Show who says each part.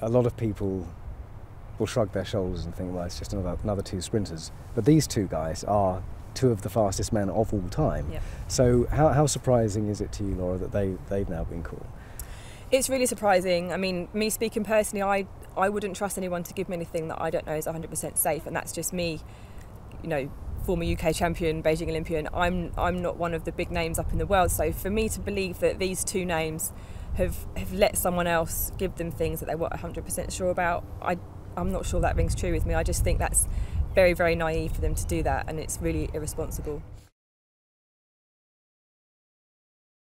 Speaker 1: a lot of people will shrug their shoulders and think, well, it's just another, another two sprinters. But these two guys are two of the fastest men of all time.
Speaker 2: Yep.
Speaker 1: So how, how surprising is it to you, Laura, that they, they've now been called?
Speaker 2: It's really surprising. I mean, me speaking personally, I, I wouldn't trust anyone to give me anything that I don't know is 100% safe, and that's just me, you know, former UK champion, Beijing Olympian. I'm, I'm not one of the big names up in the world, so for me to believe that these two names have, have let someone else give them things that they weren't 100% sure about, I, I'm not sure that rings true with me. I just think that's very, very naive for them to do that, and it's really irresponsible.